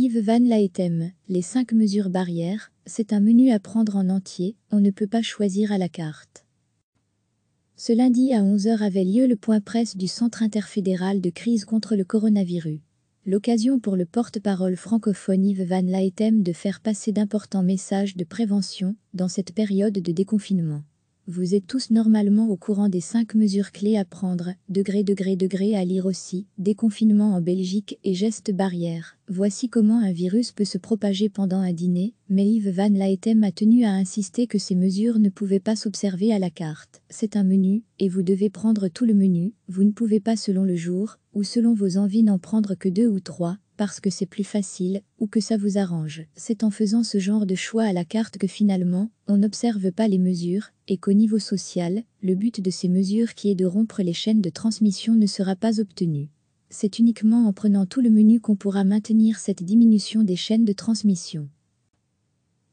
Yves Van Laetem, les 5 mesures barrières, c'est un menu à prendre en entier, on ne peut pas choisir à la carte. Ce lundi à 11h avait lieu le point presse du Centre interfédéral de crise contre le coronavirus. L'occasion pour le porte-parole francophone Yves Van Laetem de faire passer d'importants messages de prévention dans cette période de déconfinement. Vous êtes tous normalement au courant des cinq mesures clés à prendre, degré degré degré à lire aussi, déconfinement en Belgique et gestes barrières. Voici comment un virus peut se propager pendant un dîner, mais Yves Van Laetem a tenu à insister que ces mesures ne pouvaient pas s'observer à la carte. C'est un menu, et vous devez prendre tout le menu, vous ne pouvez pas selon le jour, ou selon vos envies n'en prendre que deux ou trois, parce que c'est plus facile, ou que ça vous arrange. C'est en faisant ce genre de choix à la carte que finalement, on n'observe pas les mesures, et qu'au niveau social, le but de ces mesures qui est de rompre les chaînes de transmission ne sera pas obtenu. C'est uniquement en prenant tout le menu qu'on pourra maintenir cette diminution des chaînes de transmission.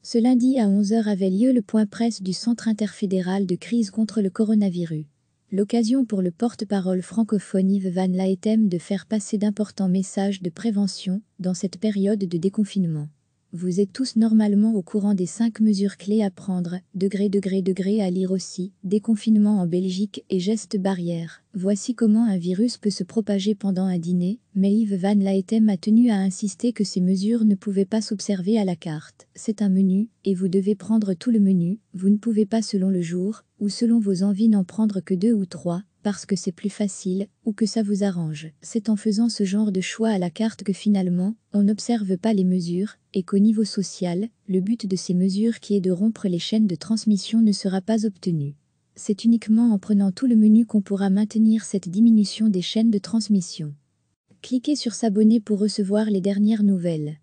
Ce lundi à 11h avait lieu le point presse du Centre interfédéral de crise contre le coronavirus. L'occasion pour le porte-parole francophone Yves Van Laetem de faire passer d'importants messages de prévention dans cette période de déconfinement. Vous êtes tous normalement au courant des cinq mesures clés à prendre, degré degré degré à lire aussi, déconfinement en Belgique et gestes barrières. Voici comment un virus peut se propager pendant un dîner, mais Yves Van Laetem a tenu à insister que ces mesures ne pouvaient pas s'observer à la carte. C'est un menu, et vous devez prendre tout le menu, vous ne pouvez pas selon le jour, ou selon vos envies n'en prendre que deux ou trois, parce que c'est plus facile, ou que ça vous arrange. C'est en faisant ce genre de choix à la carte que finalement, on n'observe pas les mesures, et qu'au niveau social, le but de ces mesures qui est de rompre les chaînes de transmission ne sera pas obtenu. C'est uniquement en prenant tout le menu qu'on pourra maintenir cette diminution des chaînes de transmission. Cliquez sur s'abonner pour recevoir les dernières nouvelles.